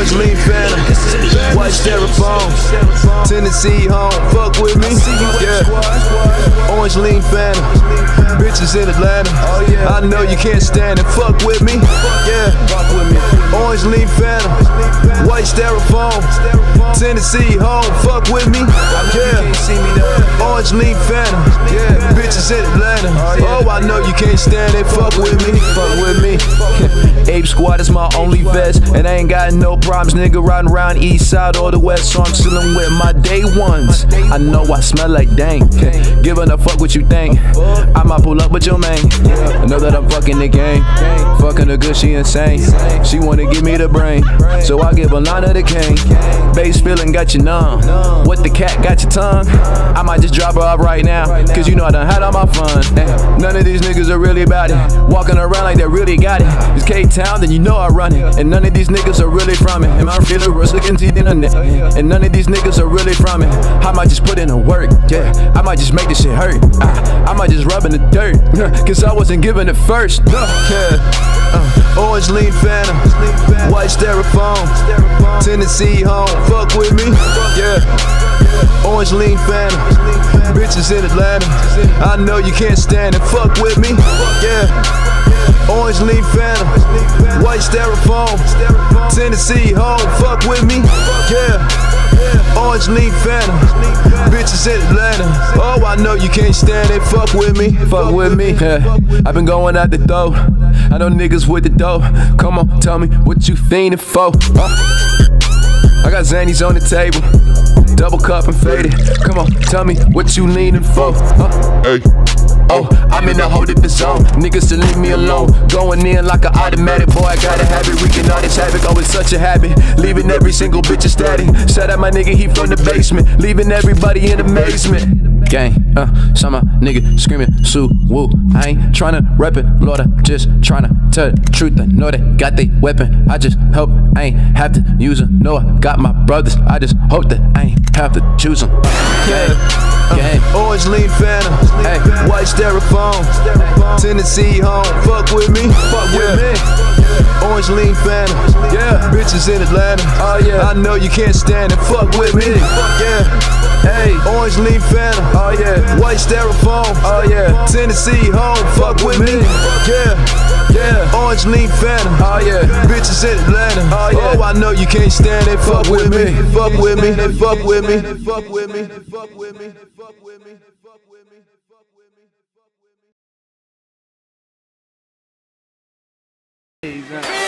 Orange lean phantom, white styrofoam, Tennessee home. Fuck with me, yeah. Orange lean phantom, bitches in Atlanta. I know you can't stand it. Fuck with me, yeah. Orange lean phantom, white styrofoam, Tennessee home. Fuck with me, yeah. Orange lean phantom, yeah. Bitches in Atlanta. Oh, I know you can't stand it. Fuck with me, fuck with me. Squad is my only vest, and I ain't got no problems, nigga. Riding around east side or the west, so I'm chillin' with my day ones. I know I smell like dang. Giving a fuck what you think. I might pull up with your man. I know that I'm fucking the game. Fucking the good, she insane. She wanna give me the brain, so I give a line of the king. Bass feeling got you numb. What the cat got your tongue? I might just drop her off right now, cause you know I done had all my fun. None of these niggas are really about it. Walking around like they really got it. It's K Town, then you know I run it. And none of these niggas are really from it. Am I really looking to the internet? And none of these niggas are really from it. I might just put in the work, yeah. I might just make this shit hurt. I, I might just rub in the dirt, cause I wasn't given it first. Yeah. Uh, orange lean phantom, white styrofoam, Tennessee home. Fuck with me. Orange lean phantom, bitches in Atlanta. I know you can't stand it. Fuck with me, yeah. Orange lean phantom, white styrofoam, Tennessee home. Fuck with me, yeah. Orange lean phantom, bitches in Atlanta. Oh, I know you can't stand it. Fuck with me, fuck with me. Yeah. I've been going out the door. I know niggas with the dough. Come on, tell me what you fiending for. Uh. I got Zannies on the table, cup and faded. Come on, tell me what you leaning for. Uh. Hey, Oh, I'm in the hold it the zone. Niggas to leave me alone. Going in like an automatic boy. I got a habit, wreaking all this havoc. Oh, it's such a habit. Leaving every single bitch ecstatic. Shout out my nigga, he from the basement. Leaving everybody in amazement. Gang, uh, some my nigga screaming, Sue, woo. I ain't tryna rep it, Lord, I'm just tryna tell the truth. I know they got they weapon. I just hope I ain't have to use them. No, I got my brothers. I just hope that I ain't have to choose them. Gang, gang. Orange lean phantom, hey, white styrofoam, Tennessee home. Fuck with me, fuck with me. Orange lean phantom, yeah. Bitches in Atlanta, oh yeah. I know you can't stand it. Fuck with me, Fuck yeah. Hey, orange lean phantom, oh yeah. White styrofoam, oh yeah. Tennessee home. Fuck with me, yeah. Yeah, orange lean phantom, oh yeah. Bitches in Atlanta, oh yeah. Oh, I know you can't stand it. Fuck with me, fuck with me, fuck with me, fuck with me, fuck with me, fuck with me, fuck with me.